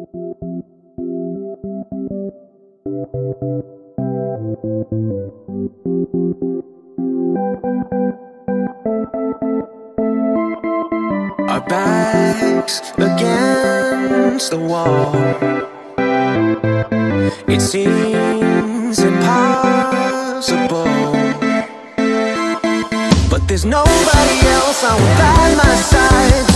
Our backs against the wall. It seems impossible. But there's nobody else on by my side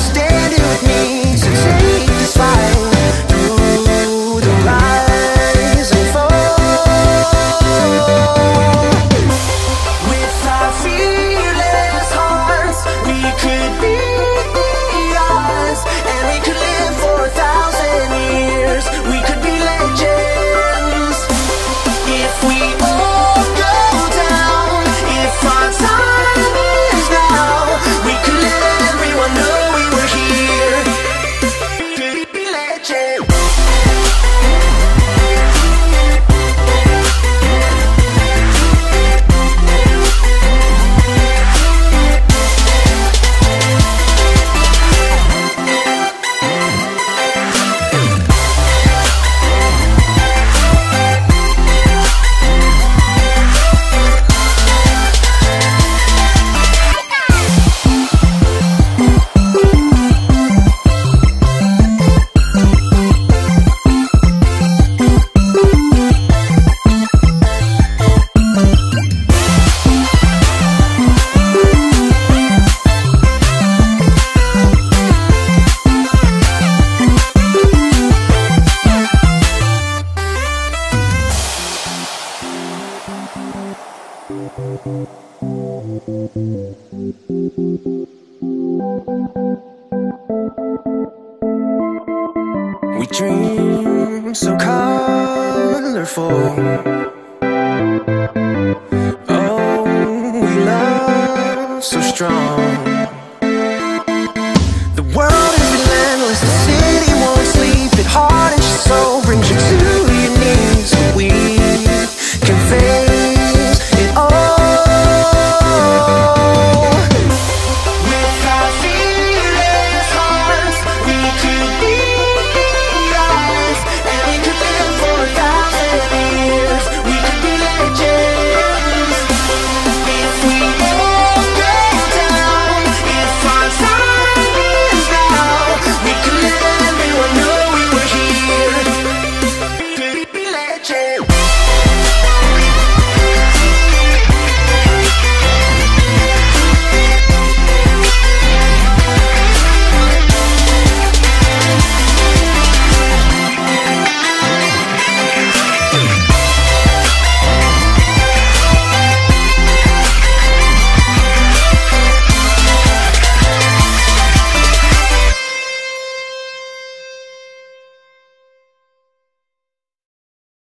We dream so colorful. Oh, we love so strong.